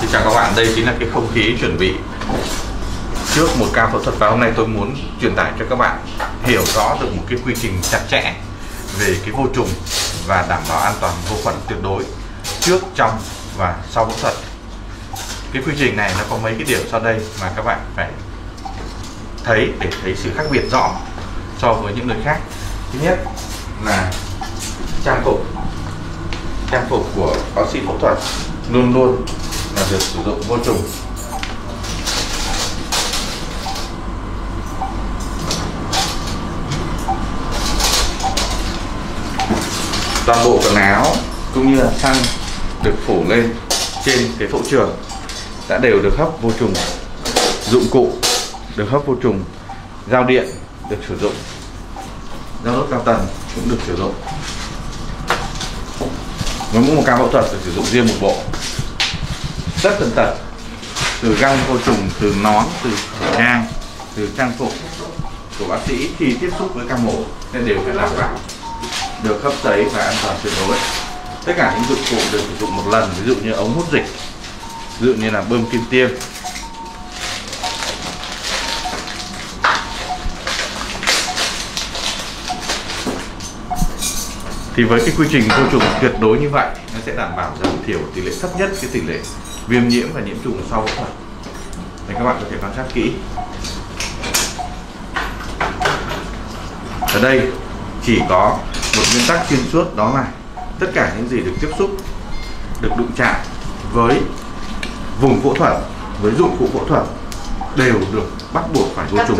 Xin chào các bạn, đây chính là cái không khí chuẩn bị trước một ca phẫu thuật và hôm nay tôi muốn truyền tải cho các bạn hiểu rõ được một cái quy trình chặt chẽ về cái vô trùng và đảm bảo an toàn vô khuẩn tuyệt đối trước, trong và sau phẫu thuật. Cái quy trình này nó có mấy cái điểm sau đây mà các bạn phải thấy để thấy sự khác biệt rõ so với những người khác. Thứ nhất là trang phục trang phục của bác sĩ phẫu thuật luôn luôn là được sử dụng vô trùng. Toàn bộ quần áo cũng như là xăng được phủ lên trên cái phẫu trường đã đều được hấp vô trùng. Dụng cụ được hấp vô trùng dao điện được sử dụng dao đốt cao tần cũng được sử dụng. Với mỗi một ca phẫu thuật được sử dụng riêng một bộ rất tần tật. Từ găng vô trùng, từ nón, từ khẩu trang từ trang phục của bác sĩ khi tiếp xúc với ca mổ nên đều phải đảm bảo được hấp sấy và an toàn tuyệt đối. Tất cả những dụng cụ được sử dụng một lần, ví dụ như ống hút dịch, ví dụ như là bơm kim tiêm. Thì với cái quy trình vô trùng tuyệt đối như vậy sẽ đảm bảo giảm thiểu tỷ lệ thấp nhất cái tỷ lệ viêm nhiễm và nhiễm trùng sau phẫu thuật. Thì các bạn có thể quan sát kỹ. Ở đây chỉ có một nguyên tắc xuyên suốt đó là tất cả những gì được tiếp xúc được đụng chạm với vùng phẫu thuật với dụng cụ phẫu thuật đều được bắt buộc phải vô trùng.